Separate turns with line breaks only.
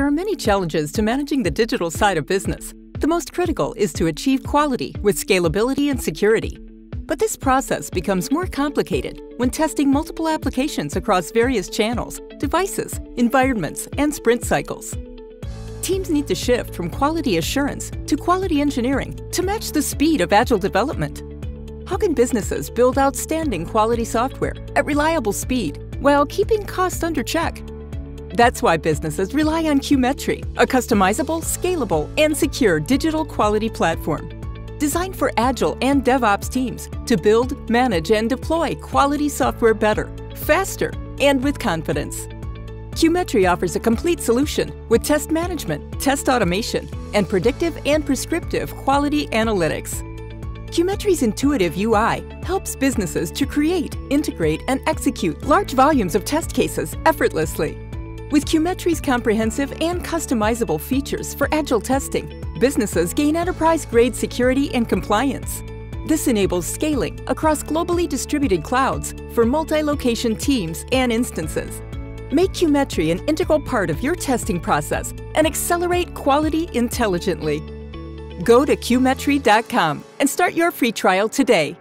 There are many challenges to managing the digital side of business. The most critical is to achieve quality with scalability and security. But this process becomes more complicated when testing multiple applications across various channels, devices, environments, and sprint cycles. Teams need to shift from quality assurance to quality engineering to match the speed of agile development. How can businesses build outstanding quality software at reliable speed while keeping costs under check? That's why businesses rely on QMetry, a customizable, scalable, and secure digital quality platform. Designed for agile and DevOps teams to build, manage, and deploy quality software better, faster, and with confidence. QMetry offers a complete solution with test management, test automation, and predictive and prescriptive quality analytics. QMetry's intuitive UI helps businesses to create, integrate, and execute large volumes of test cases effortlessly. With QMetry's comprehensive and customizable features for agile testing, businesses gain enterprise-grade security and compliance. This enables scaling across globally distributed clouds for multi-location teams and instances. Make QMetry an integral part of your testing process and accelerate quality intelligently. Go to QMetry.com and start your free trial today.